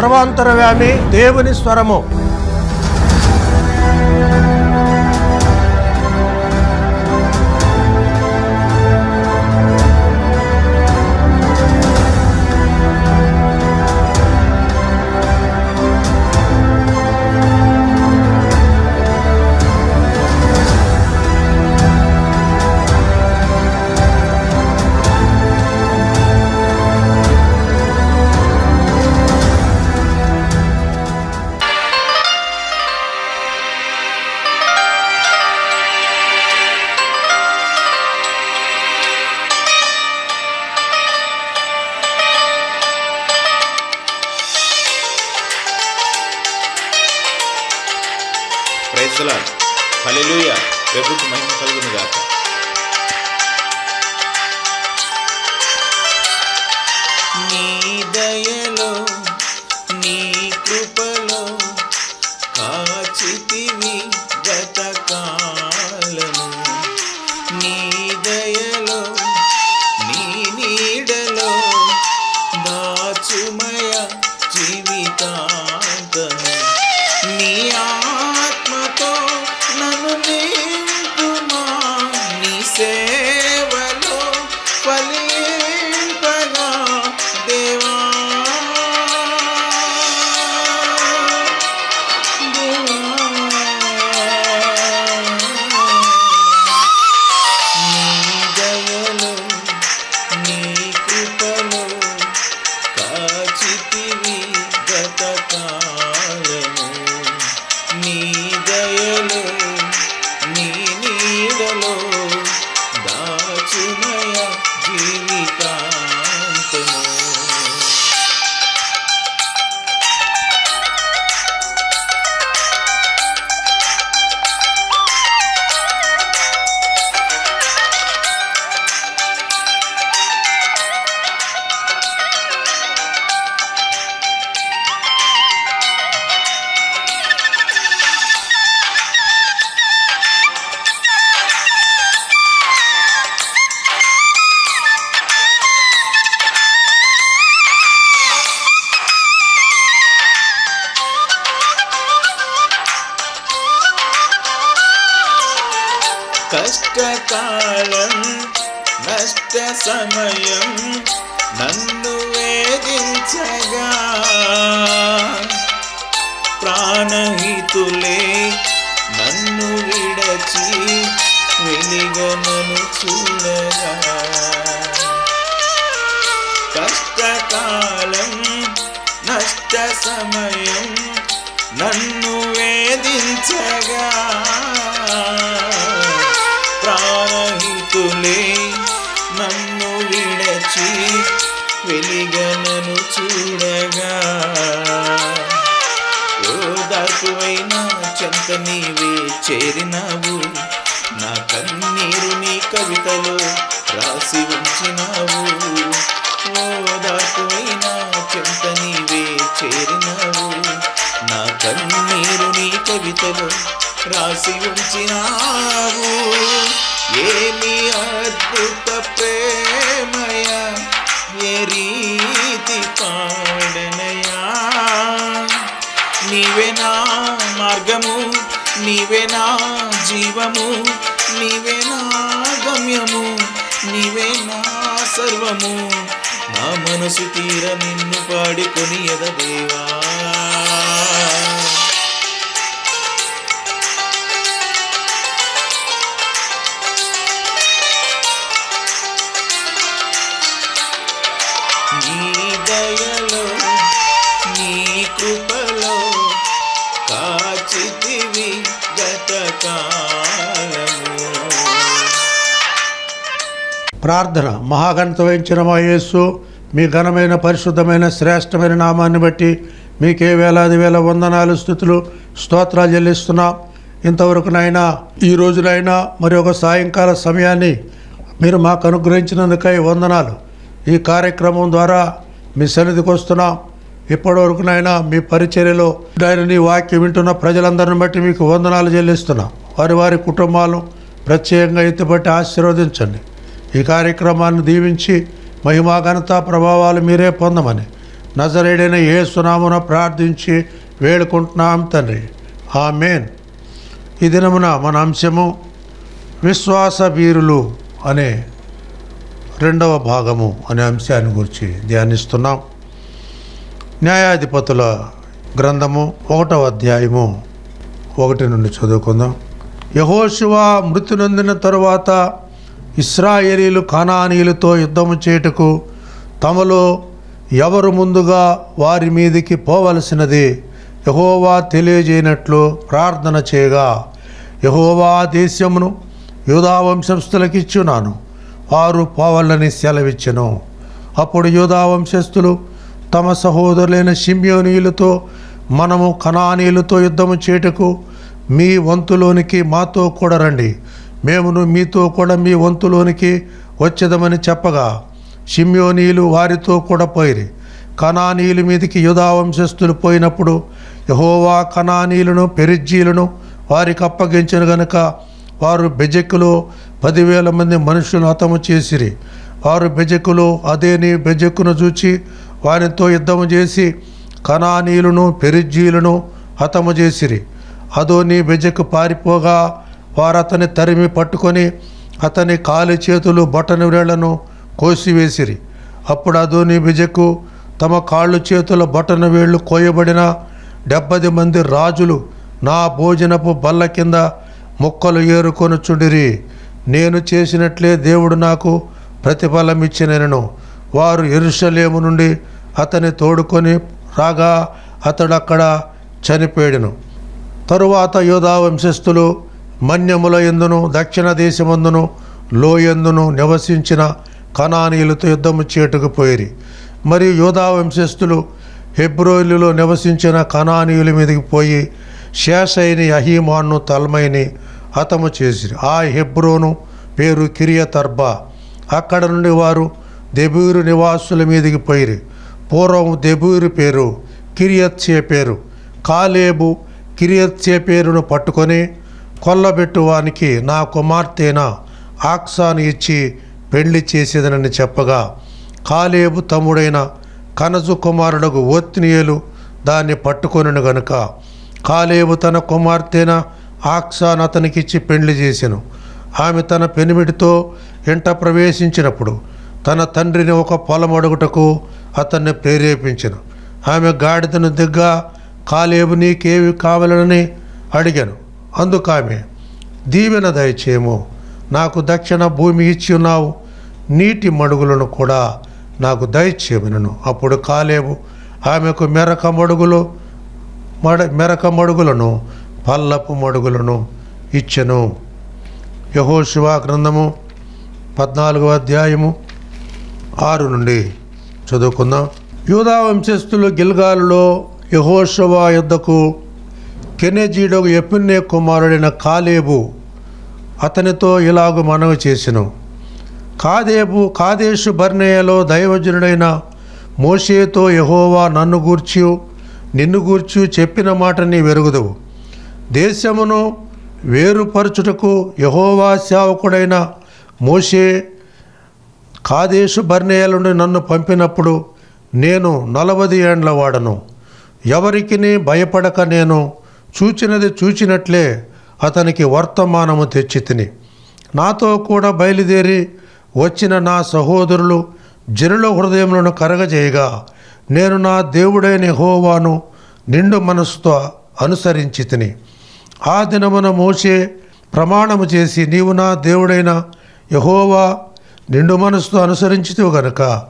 సర్వాంతరవ్యామి దేవుని స్వరము. ప్రైజ్లా హల్లెలూయా. ప్రభుకు మహిమ కలుగును గాక. నీ దయ నష్ట సమయం నన్ను వేధించగా. ప్రాణహితులే నన్ను విడచి వెలిగొనను చూడగా. కష్టకాలం నష్ట సమయం నన్ను వేధించగా. ప్రాణహితులే వెలిగనను చూడగా. ఓదార్పువైన చెంత నీవే చేరినావు. నా కన్నీరు నీ కవితలో రాసి ఉంచినావు. ఓదార్పువైన చెంత నీవే చేరినావు. నా కన్నీరు నీ కవితలో రాసి ఉంచినావు. ఏమి అద్భుత ప్రేమయా ఏ రీతి పాడనయా? నీవే నా మార్గము నీవే నా జీవము నీవే నా గమ్యము నీవే నా సర్వము. నా మనసు తీర నిన్ను పాడుకొని ఎదదేవా నీ ప్రార్థన మహాగణత వహించిన మా యేసు మీ ఘనమైన పరిశుద్ధమైన శ్రేష్టమైన నామాన్ని బట్టి మీకే వేలాది వేల వందనాలు స్థుతులు స్తోత్రాలు చెల్లిస్తున్నాం. ఇంతవరకునైనా ఈ రోజునైనా మరి ఒక సాయంకాల సమయాన్ని మీరు మాకు అనుగ్రహించినందుకై వందనాలు. ఈ కార్యక్రమం ద్వారా మీ సన్నిధికి వస్తున్నాం. ఇప్పటివరకునైనా మీ పరిచర్యలో దానిని వాక్యం వింటున్న ప్రజలందరిని బట్టి మీకు వందనాలు చెల్లిస్తున్నాం. వారి వారి కుటుంబాలను ప్రత్యేకంగా ఎత్తుపట్టి ఆశీర్వదించండి. ఈ కార్యక్రమాన్ని దీవించి మహిమా ఘనత ప్రభావాలు మీరే పొందమని నజరేడైన ఏ సునామున ప్రార్థించి వేడుకుంటున్నాం తండ్రి. ఆమెన్. ఈ దినమున మన అంశము విశ్వాస వీరులు అనే రెండవ భాగము అనే అంశాన్ని గురించి ధ్యానిస్తున్నాం. న్యాయాధిపతుల గ్రంథము ఒకటవ అధ్యాయము ఒకటి నుండి చదువుకుందాం. యహోశివా మృతి నొందిన తరువాత ఇస్రాయేలీలు కానానీయులతో యుద్ధము చేయుటకు తమలో ఎవరు ముందుగా వారి మీదికి పోవలసినది యహోవా తెలియజేయనట్లు ప్రార్థన చేయగా యహోవా దేశమును యూదా వంశస్థులకిచ్చున్నాను వారు పోవాలని సెలవిచ్చెను. అప్పుడు యూదా వంశస్థులు తమ సహోదరులైన షిమ్యోనీయులతో మనము కనానీయులతో యుద్ధము చేయుటకు మీ వంతులోనికి మాతో కూడా రండి. మేమును మీతో కూడా మీ వంతులోనికి వచ్చేదమని చెప్పగా షిమ్యోనీయులు వారితో కూడా పోయిరి. కణానీయుల మీదికి యుధావంశస్థులు పోయినప్పుడు యహోవా కణానీయులను పెరిజ్జీలను వారికి అప్పగించిన గనుక వారు బెజెక్కులో పదివేల మంది మనుషులను హతము చేసిరి. వారు బెజెక్కులో అదేని బెజెక్కును చూచి వారితో యుద్ధము చేసి కణానీయులను పెరిజ్జీలను హతము చేసిరి. అదోని బెజెక్కు పారిపోగా వారు అతని తరిమి పట్టుకొని అతని కాలి చేతులు బొటని వేళ్ళను కోసివేసిరి. అప్పుడు అదోని బెజకు తమ కాళ్ళు చేతుల బొటన వేళ్ళు కోయబడిన డెబ్బది మంది రాజులు నా భోజనపు బల్ల కింద ముక్కలు ఏరుకొని చుండిరి. నేను చేసినట్లే దేవుడు నాకు ప్రతిఫలం ఇచ్చినను వారు ఎరుషలేము నుండి అతని తోడుకొని రాగా అతడు అక్కడ చనిపోయాడును తరువాత యోధా వంశస్థులు మన్యముల ఎందును దక్షిణ దేశమందును లోయందును నివసించిన కణానీయులతో యుద్ధము చేటుకు పోయిరి. మరియు యోధా వంశస్థులు హెబ్రోలులో నివసించిన కణానీయుల మీదకి పోయి శేషైని అహీమాన్ను తల్మైని హతము చేసిరి. ఆ హెబ్రోను పేరు కిరియతర్బా. అక్కడ నుండి వారు దెబూరు నివాసుల మీదకి పోయిరి. పూర్వం దెబూరు పేరు కిరియత్సే పేరు. కాలేబు కిరియత్సే పేరును పట్టుకొని కొల్లబెట్టువానికి నా కుమార్తెన ఆక్సాను ఇచ్చి పెళ్ళి చేసేదనని చెప్పగా కాలేబు తమ్ముడైన కనజు కుమారుడకు ఓత్నియలు దాన్ని పట్టుకొనిను గనుక కాలేబు తన కుమార్తెన ఆక్సాన్ అతనికిచ్చి పెళ్ళి చేసెను. ఆమె తన పెనిమిడితో ఇంట ప్రవేశించినప్పుడు తన తండ్రిని ఒక పొలం అడుగుటకు అతన్ని ప్రేరేపించను. ఆమె గాడిదను దిగ్గా కాలేబు నీకేవి కావాలని అడిగాను. అందుకామె దీవెన దయచేయము. నాకు దక్షిణ భూమి ఇచ్చి ఉన్నావు. నీటి మడుగులను కూడా నాకు దయచేయమనను. అప్పుడు కాలేబు ఆమెకు మెరక మడుగులు మడ మెరక మడుగులను పల్లపు మడుగులను ఇచ్చెను. యహోశివ గ్రంథము పద్నాలుగో అధ్యాయము ఆరు నుండి చదువుకుందాం. యూదా వంశస్థులు గిల్గాలులో యహోశవ యుద్ధకు కెనెజీడకు ఎపున్నే కుమారుడైన కాలేబు అతనితో ఇలాగు మనవి చేసెను. కాదేబు కాదేశు బర్నేయలో దైవజనుడైన మోషేతో యహోవా నన్ను గూర్చి నిన్ను గూర్చి చెప్పిన మాట నీ వెరుగుదవు. దేశమును వేరుపరచుటకు యహోవా సేవకుడైన మోషే కాదేశు బర్నేయలుండి నన్ను పంపినప్పుడు నేను నలభై ఏండ్ల వాడను. ఎవరికిని భయపడక నేను చూచినది చూచినట్లే అతనికి వర్తమానము తెచ్చి తిని. నాతో కూడా బయలుదేరి వచ్చిన నా సహోదరులు జనుల హృదయములను కరగజేయగా నేను నా దేవుడైన హోవాను నిండు మనసుతో అనుసరించి తిని. ఆ దినమున మోసే ప్రమాణము చేసి నీవు నా దేవుడైన యహోవా నిండు మనసుతో అనుసరించితివు గనుక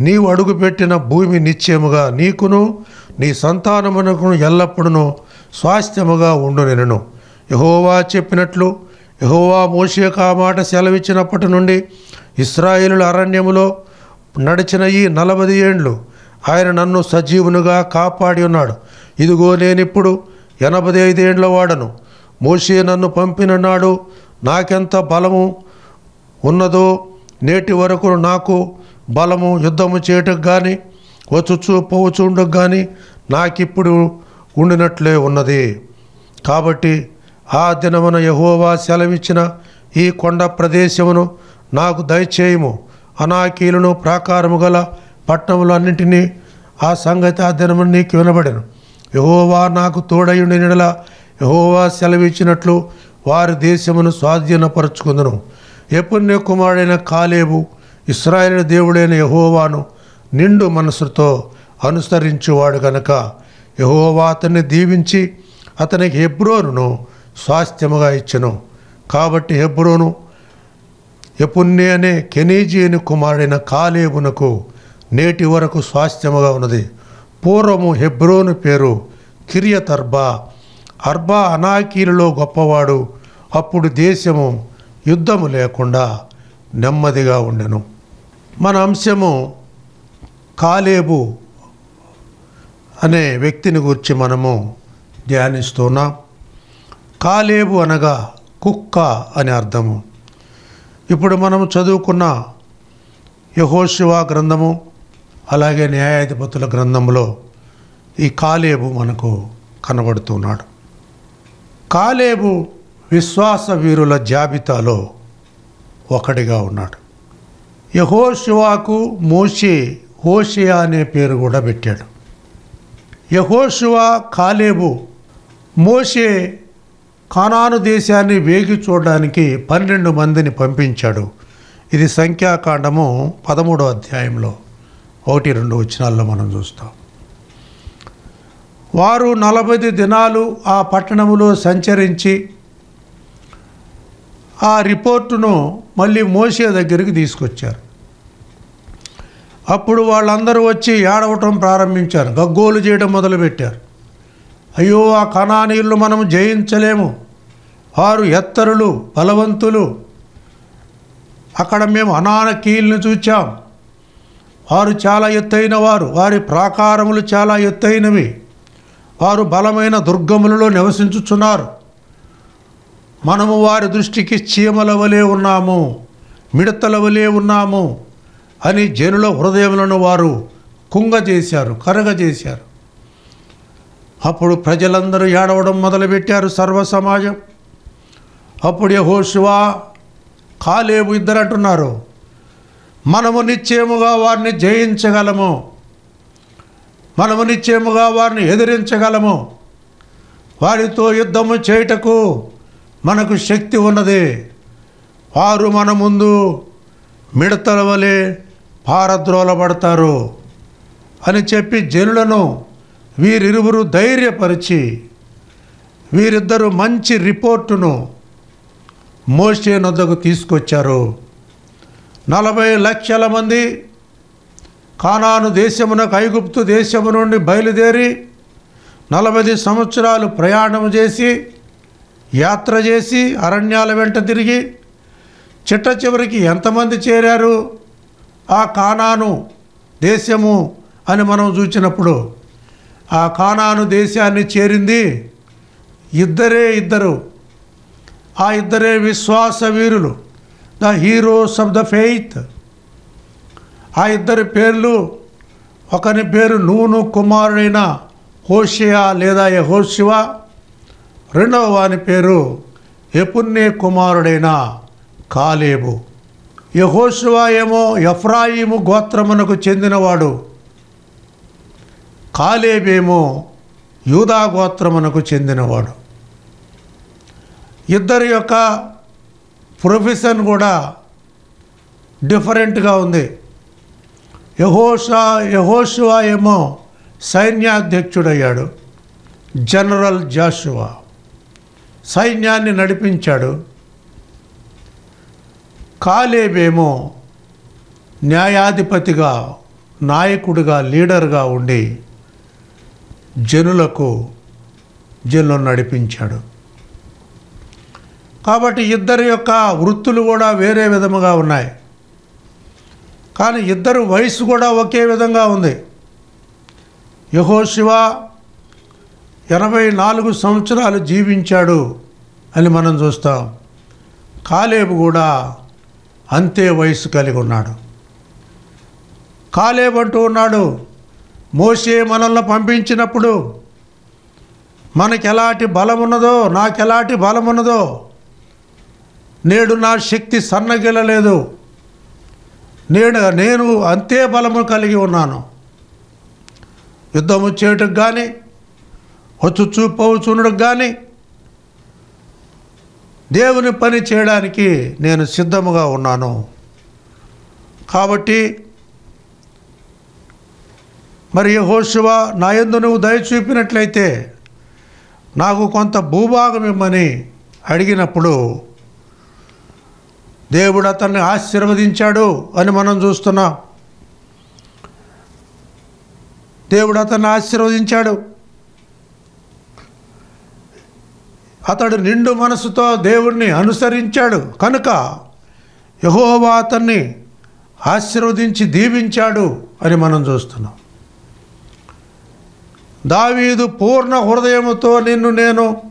నీవు అడుగుపెట్టిన భూమి నిశ్చయముగా నీకును నీ సంతానమునకు ఎల్లప్పుడూ స్వాస్థ్యముగా ఉండు నేను యహోవా చెప్పినట్లు యహోవా మోషేకు ఆ మాట సెలవిచ్చినప్పటి నుండి ఇస్రాయేలుల అరణ్యములో నడిచిన ఈ నలభై ఏండ్లు ఆయన నన్ను సజీవునిగా కాపాడి ఉన్నాడు. ఇదిగో నేనిప్పుడు ఎనభై ఐదేండ్ల వాడను. మోషే నన్ను పంపిన నాడు నాకెంత బలము ఉన్నదో నేటి వరకు నాకు బలము యుద్ధము చేయటం కానీ వచ్చుచు పోవచుండకు కానీ నాకిప్పుడు ఉండినట్లే ఉన్నది. కాబట్టి ఆ దినమున యహోవా సెలవిచ్చిన ఈ కొండ ప్రదేశమును నాకు దయచేయము. అనాకీలను ప్రాకారము గల పట్టణములన్నింటినీ ఆ సంగతి ఆ దినము నీకు వినబడను. యహోవా నాకు తోడయుండి నిడల యహోవా సెలవిచ్చినట్లు వారి దేశమును స్వాధీనపరుచుకుందును. ఎపుణ్య కుమారుడైన కాలేబు ఇస్రాయేల్ దేవుడైన యహోవాను నిండు మనసుతో అనుసరించువాడు గనక యహోవా అతన్ని దీవించి అతనికి హెబ్రోనును స్వాస్థ్యముగా ఇచ్చెను. కాబట్టి హెబ్రోను ఎపుణ్య అనే కెనీజీని కుమారుడైన కాలేబునకు నేటి వరకు స్వాస్థ్యముగా ఉన్నది. పూర్వము హెబ్రోను పేరు కిరియత్ అర్బా అర్బా అనాకీలలో గొప్పవాడు. అప్పుడు దేశము యుద్ధము లేకుండా నెమ్మదిగా ఉండెను. మన అంశము కాలేబు అనే వ్యక్తిని గురించి మనము ధ్యానిస్తున్నాం. కాలేబు అనగా కుక్క అని అర్థము. ఇప్పుడు మనము చదువుకున్న యహోశివ గ్రంథము అలాగే న్యాయాధిపతుల గ్రంథంలో ఈ కాలేబు మనకు కనబడుతున్నాడు. కాలేబు విశ్వాస వీరుల జాబితాలో ఒకటిగా ఉన్నాడు. యహోశివాకు మూసి హోషియా అనే పేరు కూడా పెట్టాడు. యహోషువా కాలేబు మోషే కానాను దేశాన్ని వేగి చూడడానికి పన్నెండు మందిని పంపించాడు. ఇది సంఖ్యాకాండము పదమూడో అధ్యాయంలో ఒకటి రెండు వచనాల్లో మనం చూస్తాం. వారు నలభై దినాలు ఆ పట్టణములో సంచరించి ఆ రిపోర్టును మళ్ళీ మోసే దగ్గరికి తీసుకొచ్చారు. అప్పుడు వాళ్ళందరూ వచ్చి ఏడవటం ప్రారంభించారు. గగ్గోలు చేయడం మొదలుపెట్టారు. అయ్యో ఆ కణానీళ్ళు మనం జయించలేము. వారు ఎత్తరులు బలవంతులు. అక్కడ మేము అనానకీయుల్ని చూచాం. వారు చాలా ఎత్తైన వారు. వారి ప్రాకారములు చాలా ఎత్తైనవి. వారు బలమైన దుర్గములలో నివసించుచున్నారు. మనము వారి దృష్టికి చీమల వలె ఉన్నాము మిడతల వలె ఉన్నాము. అని జనుల హృదయములను వారు కుంగజేశారు కరగజేశారు. అప్పుడు ప్రజలందరూ ఏడవడం మొదలుపెట్టారు సర్వ సమాజం అప్పుడు యెహోషువ కాలేబు ఇద్దరు అంటున్నారు మనము నిశ్చయముగా వారిని జయించగలము. మనము నిశ్చయముగా వారిని ఎదిరించగలము. వారితో యుద్ధము చేయుటకు మనకు శక్తి ఉన్నది. వారు మన ముందు మిడతల వలె పారద్రోలబడతారు అని చెప్పి జనులను వీరిరువురు ధైర్యపరిచి వీరిద్దరూ మంచి రిపోర్టును మోషే నొద్దకు తీసుకొచ్చారు. నలభై లక్షల మంది కానాను దేశమునకు ఐగుప్తు దేశము నుండి బయలుదేరి నలభై సంవత్సరాలు ప్రయాణం చేసి యాత్ర చేసి అరణ్యాల వెంట తిరిగి చిట్ట చివరికి ఎంతమంది చేరారు? ఆ కానాను దేశము అని మనం చూసినప్పుడు ఆ కానాను దేశాన్ని చేరింది ఇద్దరే ఇద్దరు. ఆ ఇద్దరే విశ్వాస వీరులు. The heroes of the faith ఆ ఇద్దరి పేర్లు ఒకని పేరు నూను కుమారుడైన హోషియా లేదా యహోశివ రెండవ వాని పేరు ఎపున్నే కుమారుడైన కాలేబు. యహోశివ ఏమో ఎఫ్రాయిము గోత్రమునకు చెందినవాడు. కాలేబేమో యూదా గోత్రమునకు చెందినవాడు. ఇద్దరి యొక్క ప్రొఫెషన్ కూడా డిఫరెంట్గా ఉంది. యహోషా యహోషువా ఏమో సైన్యాధ్యక్షుడయ్యాడు. జనరల్ జాషువా. సైన్యాన్ని నడిపించాడు. కాలేబేమో న్యాయాధిపతిగా నాయకుడిగా లీడర్గా ఉండి జనులకు జనులను నడిపించాడు. కాబట్టి ఇద్దరి యొక్క వృత్తులు కూడా వేరే విధముగా ఉన్నాయి. కానీ ఇద్దరు వయసు కూడా ఒకే విధంగా ఉంది. యహోశివ ఎనభై నాలుగు సంవత్సరాలు జీవించాడు అని మనం చూస్తాం. కాలేబు కూడా అంతే వయస్సు కలిగి ఉన్నాడు. కాలేబంటూ ఉన్నాడు మోసే మనల్ని పంపించినప్పుడు మనకి ఎలాంటి బలం ఉన్నదో నాకు ఎలాంటి బలం ఉన్నదో నేడు నా శక్తి సన్నగిలలేదు. నేడు నేను అంతే బలము కలిగి ఉన్నాను. యుద్ధము చేయటకు కానీ వచ్చుచూ పోవుచుండకు కానీ దేవుని పని చేయడానికి నేను సిద్ధముగా ఉన్నాను. కాబట్టి మరి యెహోషువ నా ఎందు నువ్వు దయ చూపినట్లయితే నాకు కొంత భూభాగం ఇమ్మని అడిగినప్పుడు దేవుడు అతన్ని ఆశీర్వదించాడు అని మనం చూస్తున్నాం. దేవుడు అతన్ని ఆశీర్వదించాడు. అతడు నిండు మనసుతో దేవుణ్ణి అనుసరించాడు. కనుక యహోవా అతన్ని ఆశీర్వదించి దీవించాడు అని మనం చూస్తున్నాం. దావీదు పూర్ణ హృదయముతో నిన్ను నేను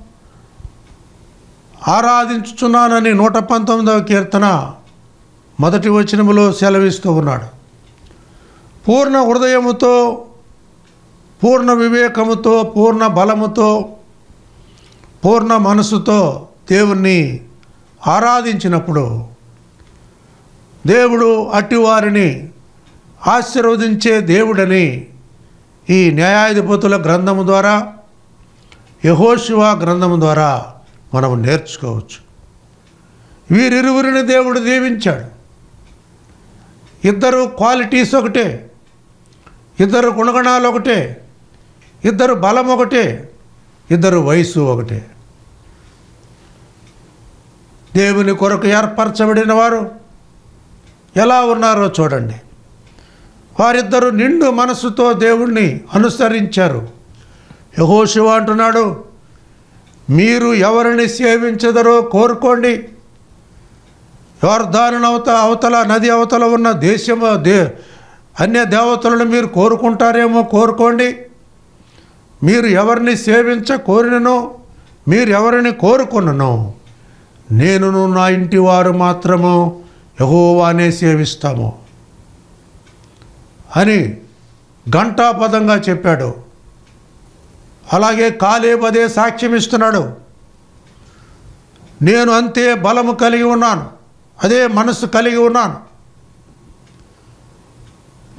ఆరాధించుచున్నానని నూట పంతొమ్మిదవ కీర్తన మొదటి వచనములో సెలవిస్తూ ఉన్నాడు. పూర్ణ హృదయముతో పూర్ణ వివేకముతో పూర్ణ బలముతో పూర్ణ మనసుతో దేవుణ్ణి ఆరాధించినప్పుడు దేవుడు అట్టివారిని ఆశీర్వదించే దేవుడని ఈ న్యాయాధిపతుల గ్రంథము ద్వారా యహోశివ గ్రంథము ద్వారా మనం నేర్చుకోవచ్చు. వీరిరువురిని దేవుడు దీవించాడు. ఇద్దరు క్వాలిటీస్ ఒకటే ఇద్దరు గుణగణాలు ఒకటే ఇద్దరు బలం ఒకటే ఇద్దరు వయసు ఒకటే. దేవుని కొరకు ఏర్పరచబడిన వారు ఎలా ఉన్నారో చూడండి. వారిద్దరు నిండు మనసుతో దేవుణ్ణి అనుసరించారు. యహోశివ అంటున్నాడు మీరు ఎవరిని సేవించదరో కోరుకోండి. యోర్ధాను అవత అవతల నది అవతల ఉన్న దేశము దే అన్య దేవతలను మీరు కోరుకుంటారేమో కోరుకోండి. మీరు ఎవరిని సేవించ కోరినను మీరు ఎవరిని కోరుకున్నను నేనును నా ఇంటి వారు మాత్రము యహోవానే సేవిస్తాము. అని ఘంటాపదంగా చెప్పాడు. అలాగే కాలేపదే సాక్ష్యం ఇస్తున్నాడు నేను అంతే బలము కలిగి ఉన్నాను. అదే మనసు కలిగి ఉన్నాను.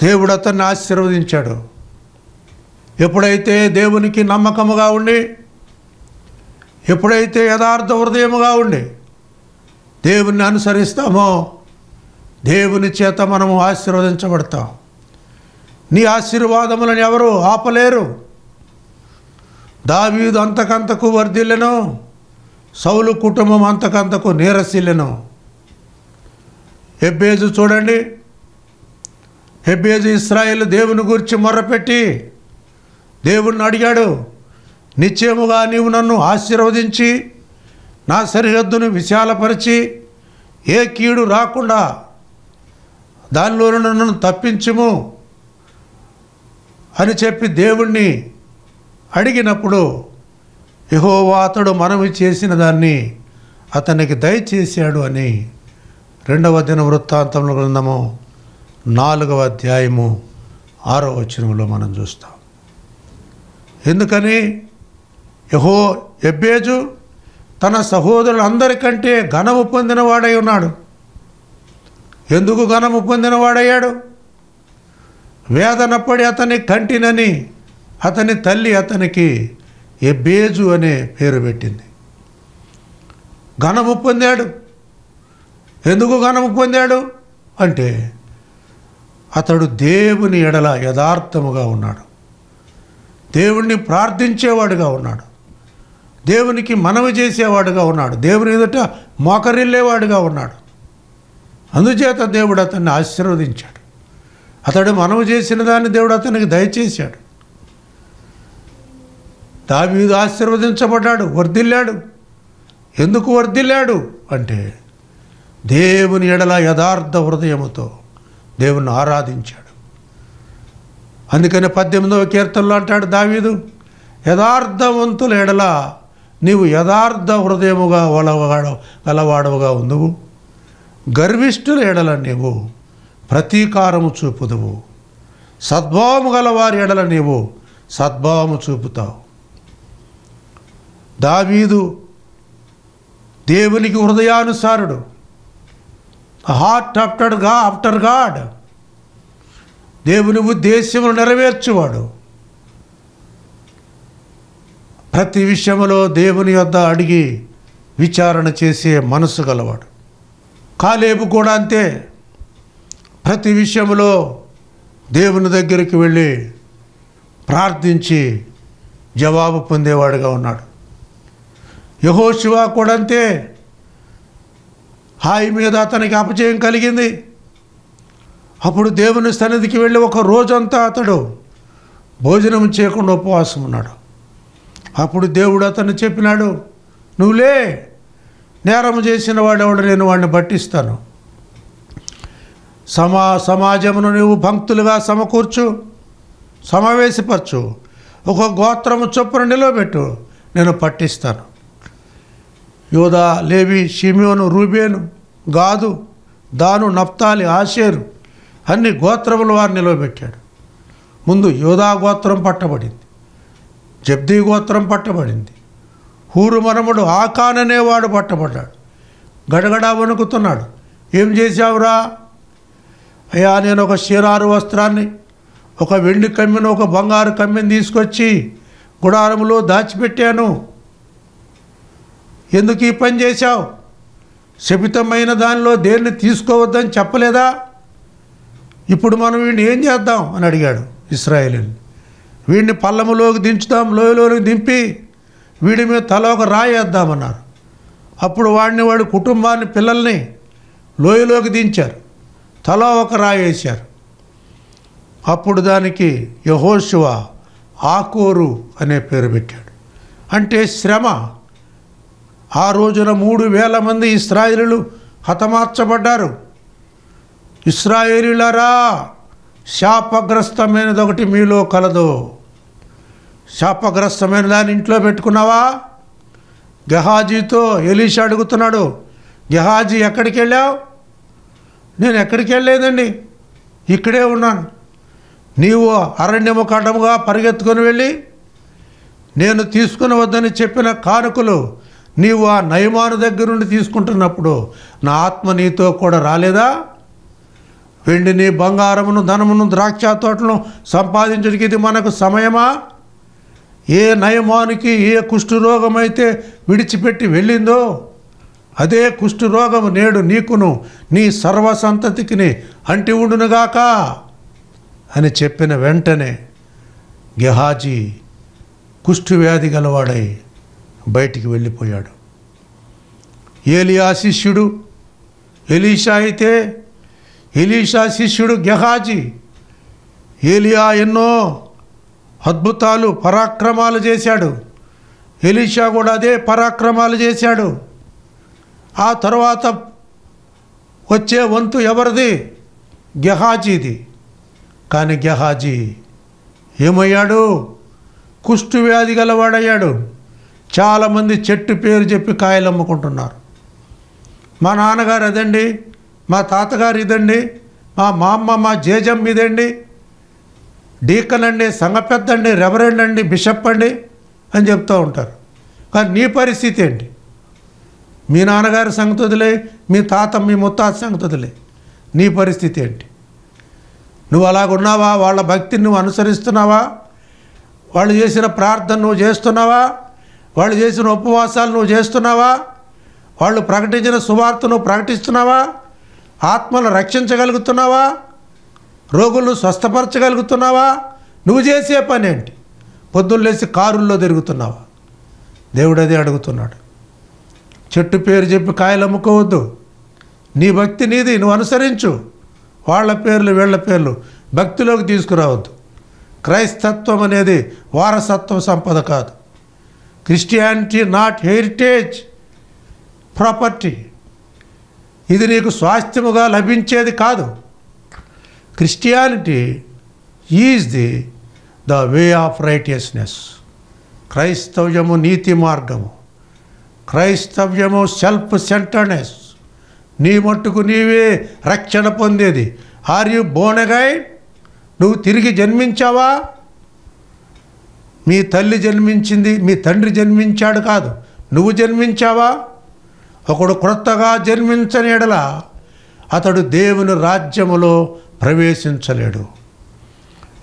దేవుడు అతన్ని ఆశీర్వదించాడు. ఎప్పుడైతే దేవునికి నమ్మకముగా ఉండి ఎప్పుడైతే యథార్థ హృదయముగా ఉండి దేవుని అనుసరిస్తామో దేవుని చేత మనము ఆశీర్వదించబడతాం. నీ ఆశీర్వాదములను ఎవరు ఆపలేరు? దావీదు అంతకంతకు వర్ధిల్లెను సౌలు కుటుంబం అంతకంతకు నీరసిల్లెను. హెబ్బేజు చూడండి. హెబ్బేజు ఇస్రాయేల్ దేవుని గురించి మొర్రపెట్టి దేవుణ్ణి అడిగాడు నిశ్చయముగా నీవు నన్ను ఆశీర్వదించి నా సరిహద్దును విశాలపరిచి ఏ కీడు రాకుండా దానిలో నన్ను తప్పించుము అని చెప్పి దేవుణ్ణి అడిగినప్పుడు యహోవా అతడు మనవి చేసిన దాన్ని అతనికి దయచేశాడు అని రెండవ దిన వృత్తాంతంలో గ్రంథము నాలుగవ అధ్యాయము ఆరో వచనంలో మనం చూస్తాం. ఎందుకని? యహో ఎబ్బేజు తన సహోదరులందరికంటే ఘనము పొందినవాడై ఉన్నాడు. ఎందుకు ఘనము పొందినవాడయ్యాడు వేదనపడి అతని కంటినని అతని తల్లి అతనికి ఎబ్బేజు అనే పేరు పెట్టింది. ఘనము పొందాడు. ఎందుకు ఘనము పొందాడు? అంటే అతడు దేవుని ఎడల యథార్థముగా ఉన్నాడు. దేవుణ్ణి ప్రార్థించేవాడుగా ఉన్నాడు. దేవునికి మనవి చేసేవాడుగా ఉన్నాడు. దేవుని ఎదుట మోకరిల్లేవాడుగా ఉన్నాడు. అందుచేత దేవుడు అతన్ని ఆశీర్వదించాడు. అతడు మనవి చేసిన దాన్ని దేవుడు అతనికి దయచేశాడు. దావీదు ఆశీర్వదించబడ్డాడు వర్ధిల్లాడు. ఎందుకు వర్ధిల్లాడు అంటే దేవుని ఎడల యథార్థ హృదయముతో దేవుని ఆరాధించాడు. అందుకని పద్దెనిమిదవ కీర్తనలో అంటాడు దావీదు యథార్థవంతుల ఎడల నీవు యథార్థ హృదయముగా వలవాడ గలవాడవుగా ఉందువు. గర్విష్ఠుల ఎడల నీవు ప్రతీకారము చూపుదువు. సద్భావము గలవారి ఎడల నీవు సద్భావము చూపుతావు. దావీదు దేవునికి హృదయానుసారుడు. హార్ట్ ఆఫ్టర్గా ఆఫ్టర్ గాడ్. దేవుని ఉద్దేశ్యము నెరవేర్చువాడు. ప్రతి విషయంలో దేవుని యొద్ద అడిగి విచారణ చేసే మనసు గలవాడు. కాలేబు కూడా అంతే. ప్రతి విషయంలో దేవుని దగ్గరికి వెళ్ళి ప్రార్థించి జవాబు పొందేవాడుగా ఉన్నాడు. యహోశివ కూడా అంతే. హాయి మీద అతనికి అపజయం కలిగింది. అప్పుడు దేవుని సన్నిధికి వెళ్ళి ఒక రోజంతా అతడు భోజనం చేయకుండా ఉపవాసం ఉన్నాడు అప్పుడు దేవుడు అతను చెప్పినాడు నువ్వులే నేరం చేసిన వాడెవడు నేను వాడిని పట్టిస్తాను. సమా సమాజమును నువ్వు భక్తులుగా సమకూర్చు సమావేశపరచు. ఒక గోత్రము చొప్పున నిలబెట్టు నేను పట్టిస్తాను. యోధా లేవి షిమియోను రూబేను గాదు దాను నప్తాలి ఆషేరు అన్ని గోత్రముల వారు నిలవబెట్టాడు. ముందు యోధా గోత్రం పట్టబడింది. జబ్దీ గోత్రం పట్టబడింది. హూరు మనముడు ఆకాన్ అనేవాడు పట్టబడ్డాడు. గడగడా వణుకుతున్నాడు. ఏం చేశావురా? అయ్యా నేను ఒక శిరారు వస్త్రాన్ని ఒక వెండి కమ్మిని ఒక బంగారు కమ్మిని తీసుకొచ్చి గుడారములో దాచిపెట్టాను. ఎందుకు ఈ పని చేశావు? శపితమైన దానిలో దేన్ని తీసుకోవద్దని చెప్పలేదా? ఇప్పుడు మనం వీడిని ఏం చేద్దాం? అని అడిగాడు ఇస్రాయేలీని వీడిని పల్లములోకి దించుదాం లోయలోకి దింపి వీడి మీద తల ఒక రాయేద్దామన్నారు అప్పుడు వాడిని వాడి కుటుంబాన్ని పిల్లల్ని లోయలోకి దించారు. తల ఒక రాయేశారు అప్పుడు దానికి యహోశివ ఆకోరు అనే పేరు పెట్టాడు. అంటే శ్రమ. ఆ రోజున మూడు వేల మంది ఇస్రాయిలు హతమార్చబడ్డారు. ఇస్రాయేలీలరా శాపగ్రస్తమైనది ఒకటి మీలో కలదు. శాపగ్రస్తమైన దాన్ని ఇంట్లో పెట్టుకున్నావా? గెహాజీతో ఎలీషా అడుగుతున్నాడు గెహాజీ ఎక్కడికి వెళ్ళావు? నేను ఎక్కడికి వెళ్ళలేదండి ఇక్కడే ఉన్నాను. నీవు అరణ్యము కటముగా పరిగెత్తుకొని వెళ్ళి నేను తీసుకుని వద్దని చెప్పిన కానుకలు నీవు ఆ నయమాను దగ్గర నుండి తీసుకుంటున్నప్పుడు నా ఆత్మ నీతో కూడా రాలేదా? వెండిని బంగారమును ధనమును ద్రాక్ష తోటలను సంపాదించడానికి ఇది మనకు సమయమా? ఏ నయమానికి ఏ కుష్ఠరోగం అయితే విడిచిపెట్టి వెళ్ళిందో అదే కుష్ఠరోగం నేడు నీకును నీ సర్వసంతతికిని అంటి ఉండునుగాక అని చెప్పిన వెంటనే గెహాజీ కుష్ఠవ్యాధి గలవాడై బయటికి వెళ్ళిపోయాడు. ఏలియా శిష్యుడు ఎలీషా అయితే ఎలీషా శిష్యుడు గెహాజీ ఏలియా ఎన్నో అద్భుతాలు పరాక్రమాలు చేశాడు. ఎలీషా కూడా అదే పరాక్రమాలు చేశాడు. ఆ తర్వాత వచ్చే వంతు ఎవరిది? గెహాజీది. కానీ గెహాజీ ఏమయ్యాడు? కుష్టు వ్యాధి గలవాడయ్యాడు. చాలామంది చెట్టు పేరు చెప్పి కాయలు అమ్ముకుంటున్నారు మా నాన్నగారు అదండి మా తాతగారు ఇదండి మా మా అమ్మ మా జేజమ్మ ఇదండి డీకన్ అండి సంఘ పెద్ద అండి రెవరెండ్ అండి బిషప్ అండి అని చెప్తూ ఉంటారు. కానీ నీ పరిస్థితి ఏంటి? మీ నాన్నగారి సంగతి వదిలే మీ తాత మీ ముత్తాత సంగతి వదిలే నీ పరిస్థితి ఏంటి? నువ్వు అలాగున్నావా? వాళ్ళ భక్తిని నువ్వు అనుసరిస్తున్నావా? వాళ్ళు చేసిన ప్రార్థన నువ్వు చేస్తున్నావా? వాళ్ళు చేసిన ఉపవాసాలు నువ్వు చేస్తున్నావా? వాళ్ళు ప్రకటించిన సువార్త నువ్వు ప్రకటిస్తున్నావా? ఆత్మను రక్షించగలుగుతున్నావా? రోగులను స్వస్థపరచగలుగుతున్నావా? నువ్వు చేసే పని ఏంటి పొద్దున్న లేచి కారుల్లో తిరుగుతున్నావా? దేవుడు అదే అడుగుతున్నాడు. చెట్టు పేరు చెప్పి కాయలు అమ్ముకోవద్దు. నీ భక్తి నీది నువ్వు అనుసరించు. వాళ్ళ పేర్లు వీళ్ళ పేర్లు భక్తిలోకి తీసుకురావద్దు. క్రైస్తత్వం అనేది వారసత్వం సంపద కాదు. Christianity not heritage property. ఇది నీకు స్వాస్థ్యముగా లభించేది కాదు. Christianity is the the way of righteousness క్రైస్తవ్యము నీతి మార్గము. క్రైస్తవ్యము సెల్ఫ్ సెంటర్నెస్ నీ మట్టుకు నీవే రక్షణ పొందేది. ఆర్ యు బోనగాయ్ నువ్వు తిరిగి జన్మించావా? మీ తల్లి జన్మించింది మీ తండ్రి జన్మించాడు కాదు. నువ్వు జన్మించావా? ఒకడు క్రొత్తగా జన్మించని ఎడల అతడు దేవుని రాజ్యములో ప్రవేశించలేడు.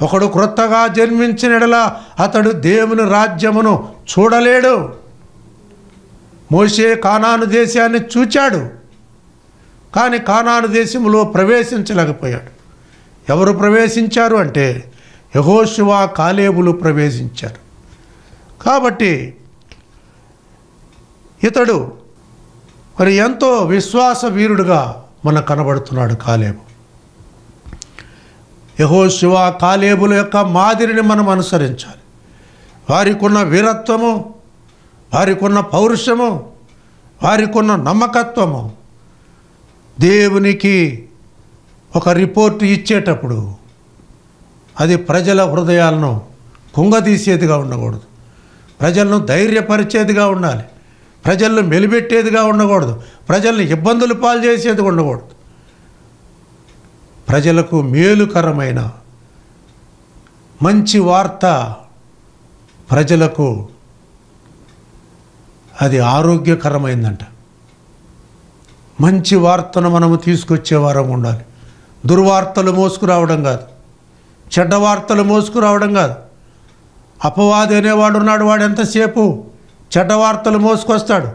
ఒకడు క్రొత్తగా జన్మించిన ఎడల అతడు దేవుని రాజ్యమును చూడలేడు. మోసే కానాను దేశాన్ని చూచాడు. కానీ కానాను దేశంలో ప్రవేశించలేకపోయాడు. ఎవరు ప్రవేశించారు అంటే యహోశివ కాలేబులు ప్రవేశించారు. కాబట్టి ఇతడు మరి ఎంతో విశ్వాస వీరుడుగా మనకు కనబడుతున్నాడు కాలేబు. యహో శివ కాలేబుల యొక్క మాదిరిని మనం అనుసరించాలి. వారికున్న వీరత్వము వారికున్న పౌరుషము వారికున్న నమ్మకత్వము దేవునికి ఒక రిపోర్ట్ ఇచ్చేటప్పుడు అది ప్రజల హృదయాలను కుంగదీసేదిగా ఉండకూడదు. ప్రజలను ధైర్యపరిచేదిగా ఉండాలి. ప్రజలను మెలిపెట్టేదిగా ఉండకూడదు. ప్రజల్ని ఇబ్బందులు పాలు చేసేది ఉండకూడదు. ప్రజలకు మేలుకరమైన మంచి వార్త ప్రజలకు అది ఆరోగ్యకరమైందంట. మంచి వార్తను మనము తీసుకొచ్చేవారం ఉండాలి. దుర్వార్తలు మోసుకురావడం కాదు. చెడ్డ వార్తలు మోసుకురావడం కాదు. అపవాది అనేవాడు ఉన్నాడు వాడు ఎంతసేపు చెడ్డ వార్తలు మోసుకొస్తాడు?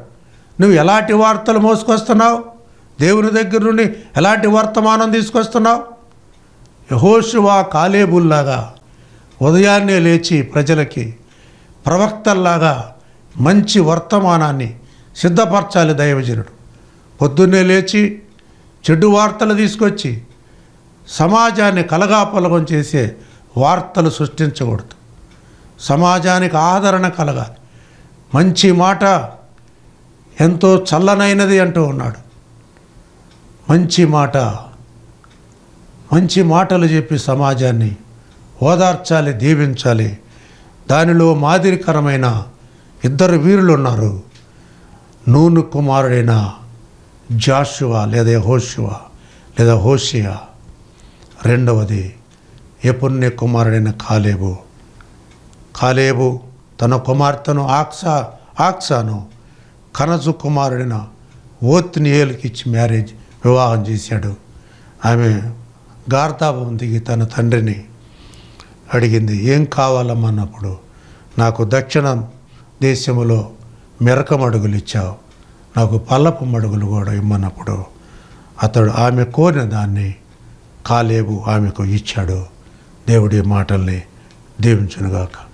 నువ్వు ఎలాంటి వార్తలు మోసుకొస్తున్నావు? దేవుని దగ్గర నుండి ఎలాంటి వర్తమానం తీసుకొస్తున్నావు? యహోషువా కాలేబుల్లాగా ఉదయాన్నే లేచి ప్రజలకి ప్రవక్తల్లాగా మంచి వర్తమానాన్ని సిద్ధపరచాలి దైవజనుడు. పొద్దున్నే లేచి చెడు వార్తలు తీసుకొచ్చి సమాజాన్ని కలగాపలగం చేసే వార్తలు సృష్టించకూడదు. సమాజానికి ఆదరణ కలగాలి. మంచి మాట ఎంతో చల్లనైనది అంటూ ఉన్నాడు. మంచి మాట మంచి మాటలు చెప్పి సమాజాన్ని ఓదార్చాలి దీవించాలి. దానిలో మాదిరికరమైన ఇద్దరు వీరులు ఉన్నారు. నూను కుమారుడైన జాషువా లేదా హోషువా లేదా హోషియా. రెండవది ఎపుణ్య కుమారుడైన కాలేబు. కాలేబు తన కుమార్తెను ఆక్సా ఆక్సాను కనజు కుమారుడైన ఓత్నియేలుకి ఇచ్చి మ్యారేజ్ వివాహం చేశాడు. ఆమె గార్తాపం దిగి తన తండ్రిని అడిగింది ఏం కావాలమ్మన్నప్పుడు నాకు దక్షిణ దేశములో మెరక మడుగులు ఇచ్చావు. నాకు పల్లపు మడుగులు కూడా ఇమ్మన్నప్పుడు అతడు ఆమె కోరిన దాన్ని కాలేబు ఆమెకు ఇచ్చాడు. దేవుడి మాటల్ని దీవించునుగాక.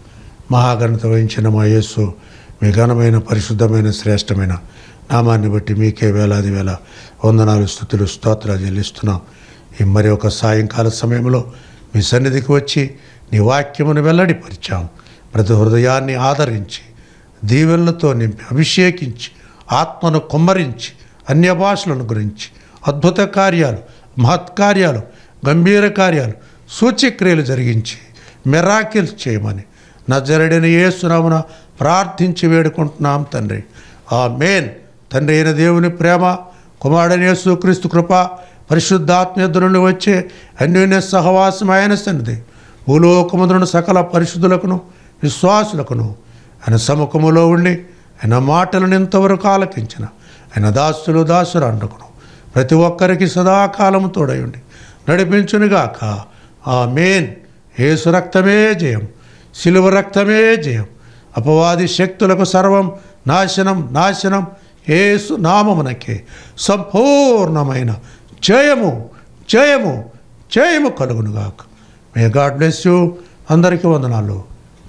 మహాగణత వహించిన మా యేసు మీ ఘనమైన పరిశుద్ధమైన శ్రేష్టమైన నామాన్ని బట్టి మీకే వేలాది వేల వందనాలు స్థుతులు స్తోత్రాలు చెల్లిస్తున్నాం. ఈ మరి ఒక సాయంకాల సమయంలో మీ సన్నిధికి వచ్చి నీ వాక్యమును వెల్లడిపరిచాం ప్రతి హృదయాన్ని ఆదరించి దీవెనలతో నింపి అభిషేకించి ఆత్మను కుమ్మరించి అన్య భాషలను గురించి అద్భుత కార్యాలు మహత్కార్యాలు గంభీర కార్యాలు సూచ్యక్రియలు జరిగించి మెరాకిల్స్ చేయమని నజరడిన సునామున ప్రార్థించి వేడుకుంటున్నాం తండ్రి. ఆ మేన్ తండ్రి అయిన దేవుని ప్రేమ కుమారుడని యేసుక్రీస్తు కృప పరిశుద్ధాత్మీయత నుండి వచ్చే అన్యోన్య సహవాసం ఆయన సన్నిధి భూలోకముద్రుని సకల పరిశుద్ధులకును విశ్వాసులకును ఆయన సముఖములో ఉండి ఆయన మాటలను ఇంతవరకు ఆలకించిన ఆయన దాసులు దాసులు అంటుకును ప్రతి ఒక్కరికి సదాకాలము తోడయుండి నడిపించునుగాక. ఆ మేన్ ఏసు రక్తమే జయం శిలువ రక్తమే జయం. అపవాది శక్తులకు సర్వం నాశనం నాశనం. ఏసు నామమునకే సంపూర్ణమైన జయము జయము జయము కలుగునుగాక. మే గాడ్ బ్లెస్ యూ అందరికీ వందనాలు.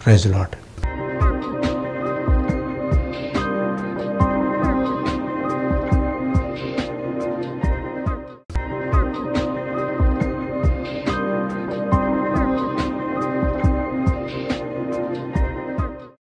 Praise lot